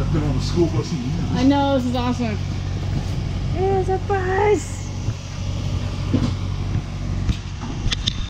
I've been on the school bus. I know, this is awesome. There's a bus.